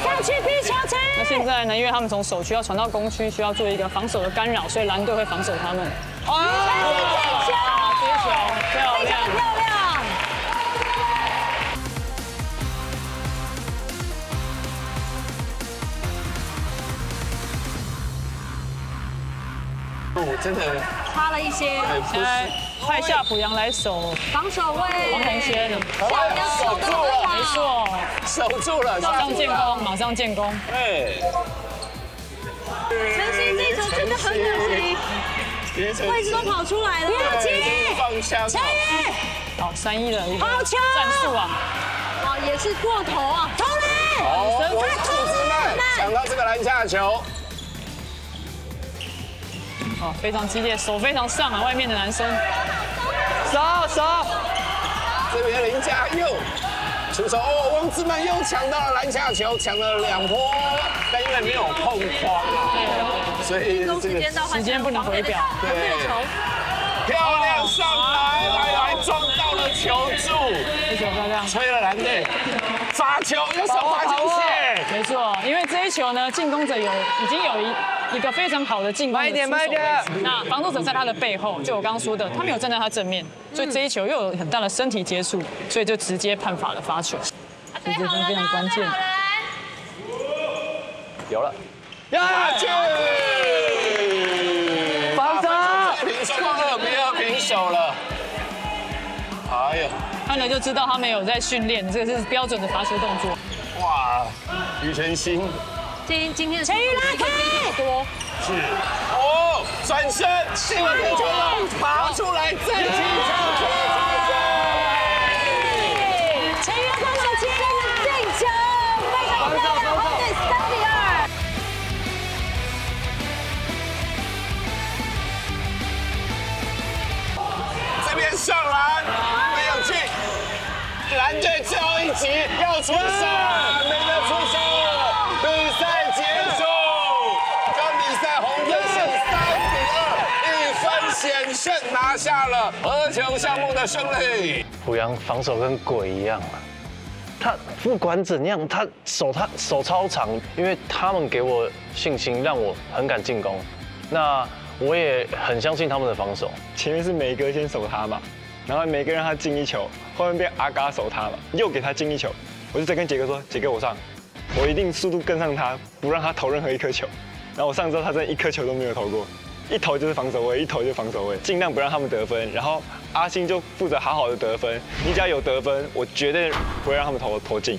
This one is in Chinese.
上去逼球池。那现在呢，因为他们从守区要传到攻区，需要做一个防守的干扰，所以蓝队会防守他们。啊！接球，漂亮。漂亮。我真的差了一些，很不现在是。派夏普阳来守防守位，王红轩，下面要守得很好没错，守住了，马上建功，马上建功。哎，陈曦这一球真的很可惜，位置都跑出来了。不要急，放下陈宇，好，三一的一个好球战术啊！啊也是过头啊，投篮，哦，王楚之曼抢到这个篮下球，哦，非常激烈，手非常上啊，外面的男生。手手，这边林家佑出手，哦，王子曼又抢到了篮下球，抢了两波，但因为没有碰框啊，所以这个时间不能回表旁边的球，漂亮上来，来来撞到了球柱，非常漂亮。吹了蓝队，罚球，有手罚球线。没错，因为这一球呢，进攻者有已经有一一个非常好的进攻一点出手慢一点位置那防守者在他的背后，就我刚刚说的，他没有站在他正面，所以这一球又有很大的身体接触，所以就直接判罚了罚球，所以这是非常关键。有了，呀，去！防守，平手二比二平手了。哎呀，看了就知道他没有在训练，这个是标准的罚球动作。哇，庾澄庆今今天的陈宇拉开，多，是哦，转身进了球了，爬出来再进球，陈宇帮忙接了进球，非常漂亮，红队三比二。这边上篮没有进，蓝队最后一集要出手，没得出手，比赛结束，这比赛红队是三比二，一分险胜拿下了合球项目的胜利。濮阳防守跟鬼一样啊，他不管怎样，他手他手超长，因为他们给我信心，让我很敢进攻。那我也很相信他们的防守。前面是梅哥先守他嘛，然后梅哥让他进一球，后面变阿嘎守他嘛，又给他进一球，我就在跟杰哥说，杰哥我上，我一定速度跟上他，不让他投任何一颗球。然后我上之后，他真的一颗球都没有投过，一投就是防守位，一投就是防守位，尽量不让他们得分。然后阿星就负责好好的得分，你只要有得分，我绝对不会让他们投投进。